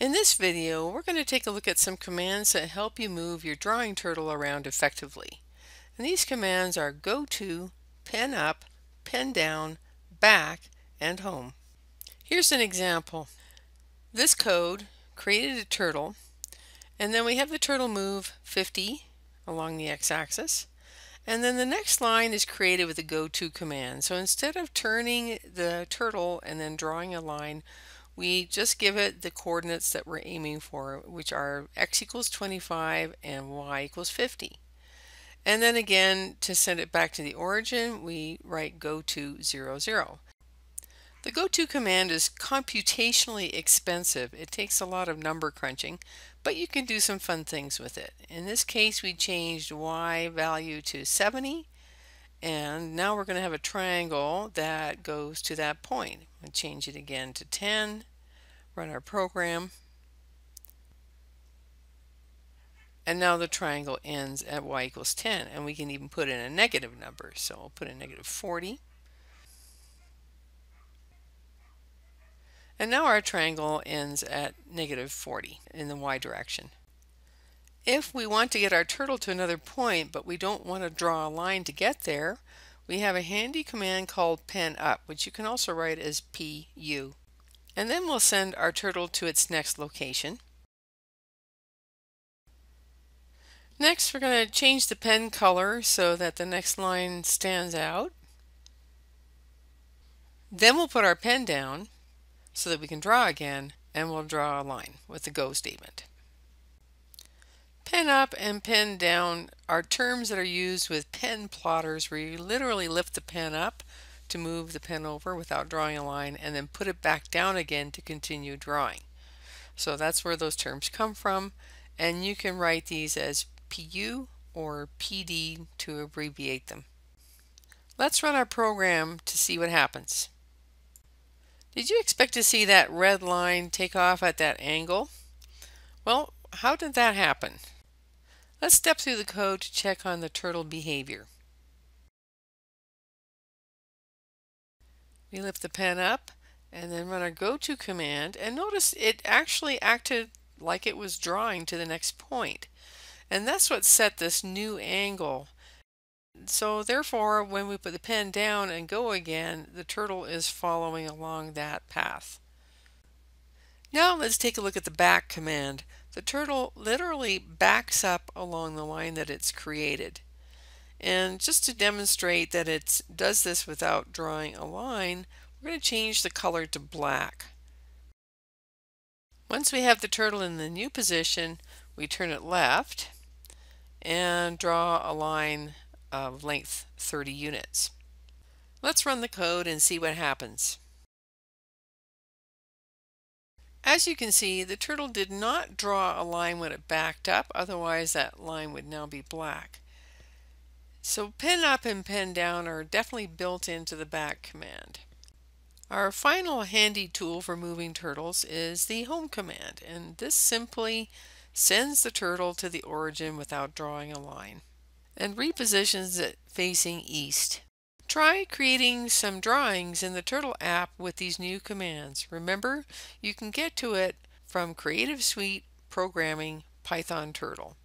In this video, we're going to take a look at some commands that help you move your drawing turtle around effectively. And these commands are go to, pen up, pen down, back, and home. Here's an example. This code created a turtle, and then we have the turtle move 50 along the x-axis. And then the next line is created with the go to command. So instead of turning the turtle and then drawing a line, we just give it the coordinates that we're aiming for, which are x equals 25 and y equals 50. And then again, to send it back to the origin, we write go to 0, 0. The go to command is computationally expensive. It takes a lot of number crunching, but you can do some fun things with it. In this case, we changed y value to 70, and now we're going to have a triangle that goes to that point. We'll change it again to 10, run our program, and now the triangle ends at y equals 10, and we can even put in a negative number. So we'll put in negative 40. And now our triangle ends at negative 40 in the y direction. If we want to get our turtle to another point, but we don't want to draw a line to get there, we have a handy command called pen up, which you can also write as PU. And then we'll send our turtle to its next location. Next, we're going to change the pen color so that the next line stands out. Then we'll put our pen down so that we can draw again and we'll draw a line with the go statement. Pen up and pen down are terms that are used with pen plotters where you literally lift the pen up to move the pen over without drawing a line and then put it back down again to continue drawing. So that's where those terms come from and you can write these as PU or PD to abbreviate them. Let's run our program to see what happens. Did you expect to see that red line take off at that angle? Well, how did that happen? Let's step through the code to check on the turtle behavior. We lift the pen up and then run our go to command and notice it actually acted like it was drawing to the next point. And that's what set this new angle so therefore, when we put the pen down and go again, the turtle is following along that path. Now let's take a look at the back command. The turtle literally backs up along the line that it's created. And just to demonstrate that it does this without drawing a line, we're going to change the color to black. Once we have the turtle in the new position, we turn it left and draw a line of length 30 units. Let's run the code and see what happens. As you can see, the turtle did not draw a line when it backed up, otherwise that line would now be black. So pen up and pen down are definitely built into the back command. Our final handy tool for moving turtles is the home command, and this simply sends the turtle to the origin without drawing a line and repositions it facing east. Try creating some drawings in the Turtle app with these new commands. Remember, you can get to it from Creative Suite Programming Python Turtle.